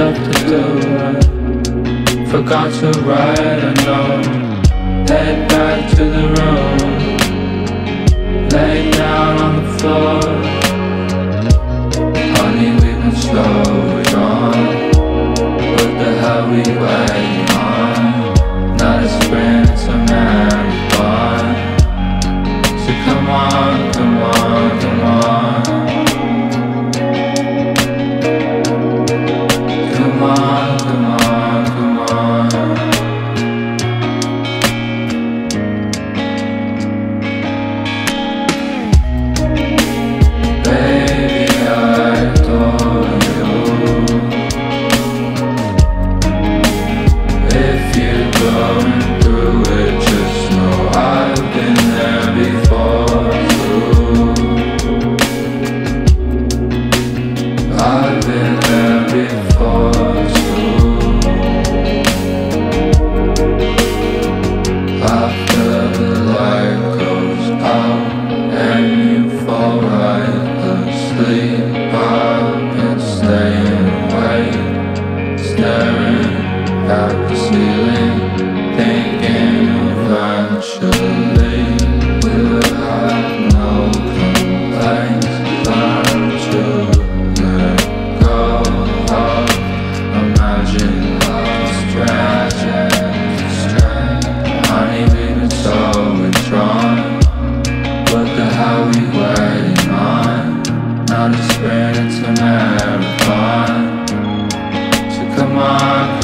Up the door, forgot to write a note. Head back to the room. Lay down on the floor. Honey, we've been so on What the hell we went staring at the ceiling, thinking of should. One.